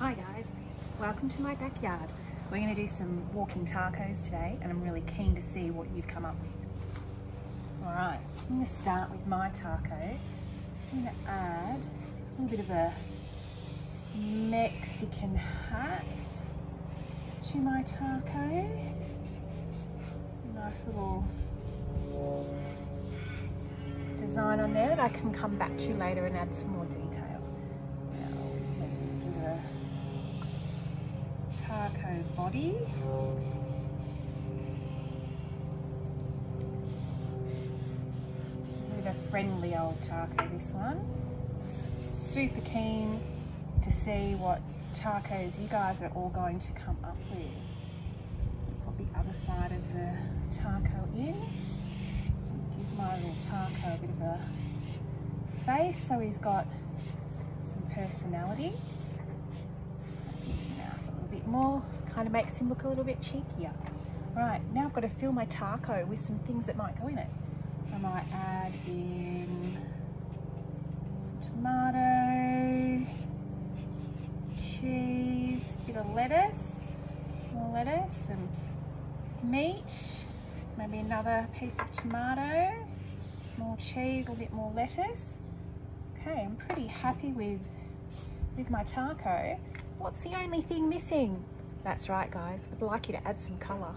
Hi guys, welcome to my backyard. We're going to do some walking tacos today and I'm really keen to see what you've come up with. Alright, I'm going to start with my taco. I'm going to add a little bit of a Mexican hat to my taco. Nice little design on there that I can come back to later and add some more detail. Taco body. With a friendly old taco, this one. Super keen to see what tacos you guys are all going to come up with. Put the other side of the taco in. Give my little taco a bit of a face so he's got some personality more, kind of makes him look a little bit cheekier. Right, now I've got to fill my taco with some things that might go in it. I might add in some tomato, cheese, bit of lettuce, more lettuce and meat, maybe another piece of tomato, more cheese, a bit more lettuce. Okay, I'm pretty happy with, with my taco. What's the only thing missing? That's right guys, I'd like you to add some colour.